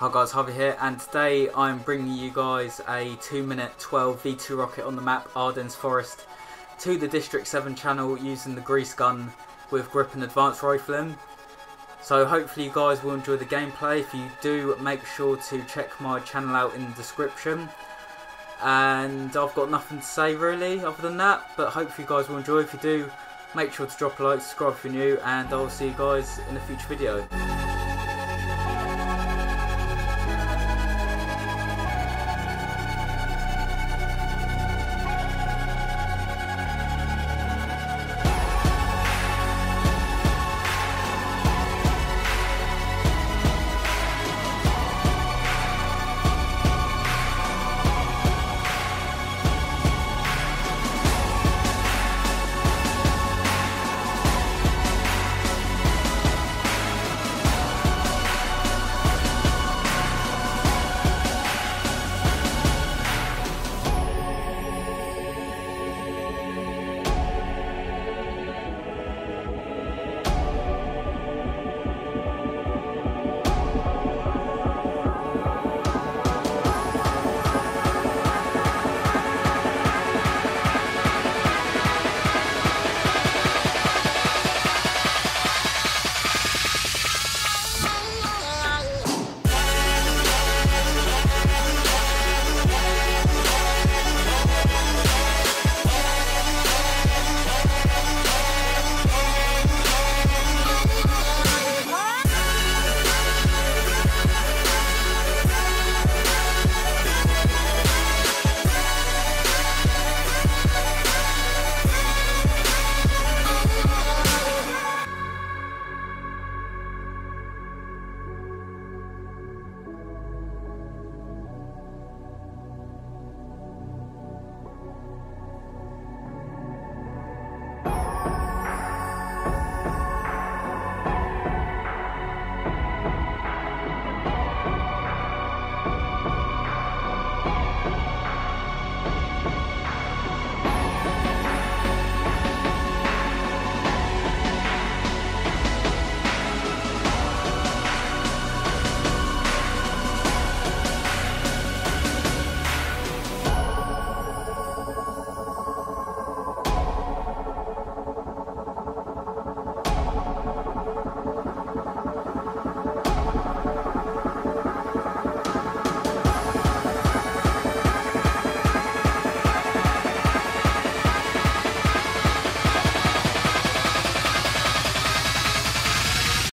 Hi guys, Harvey here, and today I'm bringing you guys a 2 minute 12 V2 rocket on the map Ardennes Forest to the District 7 channel using the grease gun with grip and advanced rifling. So hopefully you guys will enjoy the gameplay. If you do, make sure to check my channel out in the description. And I've got nothing to say really other than that, but hopefully you guys will enjoy. If you do, make sure to drop a like, subscribe if you're new, and I'll see you guys in a future video.